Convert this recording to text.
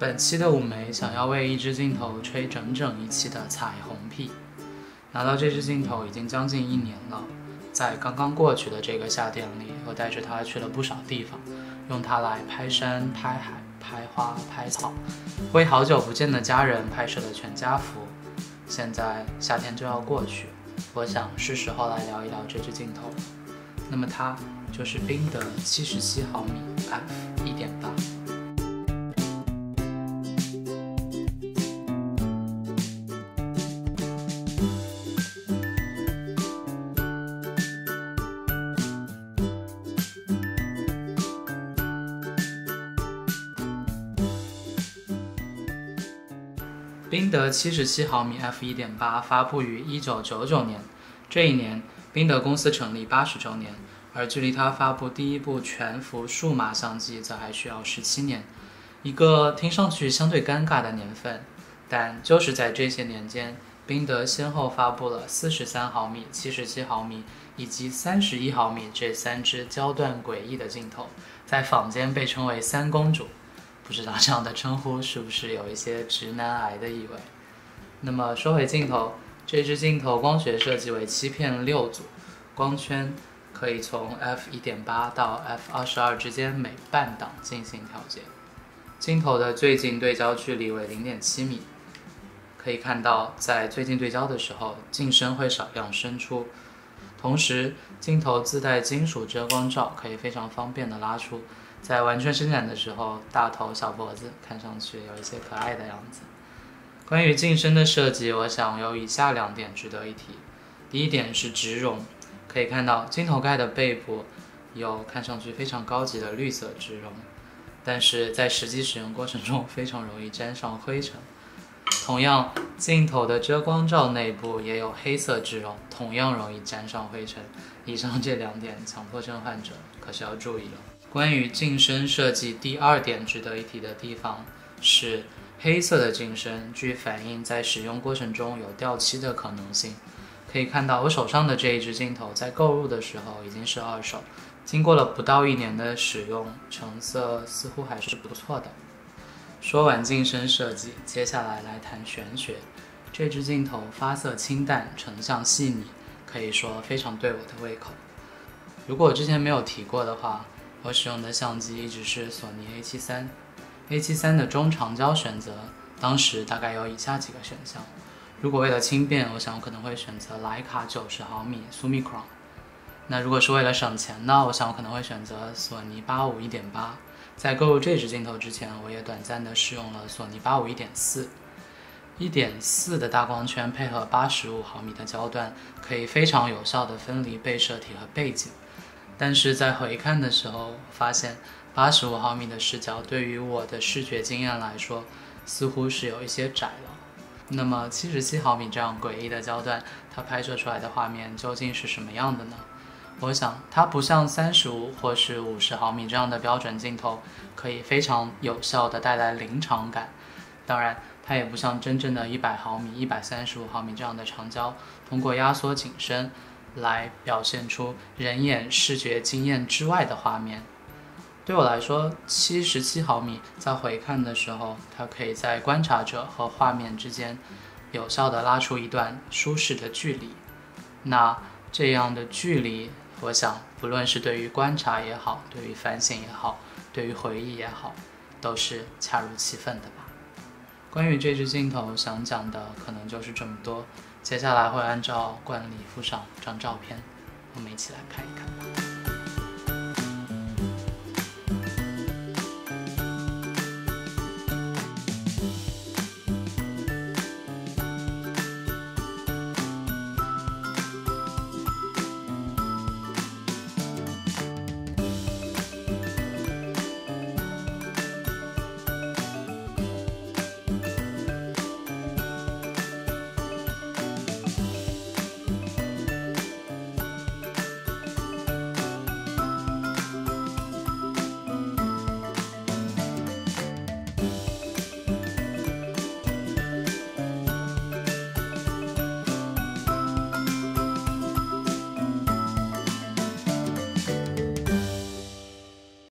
本期的五枚想要为一支镜头吹整整一期的彩虹屁。拿到这支镜头已经将近一年了，在刚刚过去的这个夏天里，我带着它去了不少地方，用它来拍山、拍海、拍花、拍草，为好久不见的家人拍摄了全家福。现在夏天就要过去，我想是时候来聊一聊这支镜头。那么它就是宾得七十七毫米 f 一点八。宾得七十七毫米 f 一点八发布于一九九九年，这一年宾得公司成立八十周年，而距离它发布第一部全幅数码相机则还需要十七年，一个听上去相对尴尬的年份。但就是在这些年间，宾得先后发布了四十三毫米、七十七毫米以及三十一毫米这三支焦段诡异的镜头，在坊间被称为“三公主”。不知道这样的称呼 是不是有一些直男癌的意味？那么说回镜头，这支镜头光学设计为七片六组，光圈可以从 f 一点八到 f 二十二之间每半档进行调节。镜头的最近对焦距离为零点七米，可以看到在最近对焦的时候，镜身会少量伸出，同时镜头自带金属遮光罩，可以非常方便的拉出。在完全伸展的时候，大头小脖子看上去有一些可爱的样子。关于镜身的设计，我想有以下两点值得一提。第一点是植绒，可以看到镜头盖的背部有看上去非常高级的绿色植绒，但是在实际使用过程中非常容易沾上灰尘。同样，镜头的遮光罩内部也有黑色植绒，同样容易沾上灰尘。以上这两点，强迫症患者可是要注意了。关于镜身设计，第二点值得一提的地方是黑色的镜身，据反映在使用过程中有掉漆的可能性。可以看到我手上的这一支镜头在购入的时候已经是二手，经过了不到一年的使用，成色似乎还是不错的。说完镜身设计，接下来来谈玄学。这支镜头发色清淡，成像细腻，可以说非常对我的胃口。如果我之前没有提过的话。我使用的相机一直是索尼 A 七三，A 七三的中长焦选择，当时大概有以下几个选项。如果为了轻便，我想我可能会选择徕卡九十毫米 s u m i c r o n。那如果是为了省钱呢？我想我可能会选择索尼八五一点八。在购入这支镜头之前，我也短暂的试用了索尼八五一点四。一点四的大光圈配合八十五毫米的焦段，可以非常有效的分离被摄体和背景。但是在回看的时候，发现八十五毫米的视角对于我的视觉经验来说，似乎是有一些窄了。那么七十七毫米这样诡异的焦段，它拍摄出来的画面究竟是什么样的呢？我想它不像三十五或是五十毫米这样的标准镜头，可以非常有效的带来临场感。当然，它也不像真正的一百毫米、一百三十五毫米这样的长焦，通过压缩景深。来表现出人眼视觉经验之外的画面。对我来说，七十七毫米在回看的时候，它可以在观察者和画面之间有效地拉出一段舒适的距离。那这样的距离，我想，不论是对于观察也好，对于反省也好，对于回忆也好，都是恰如其分的吧。关于这支镜头，想讲的可能就是这么多。接下来会按照惯例附上张照片，我们一起来看一看吧。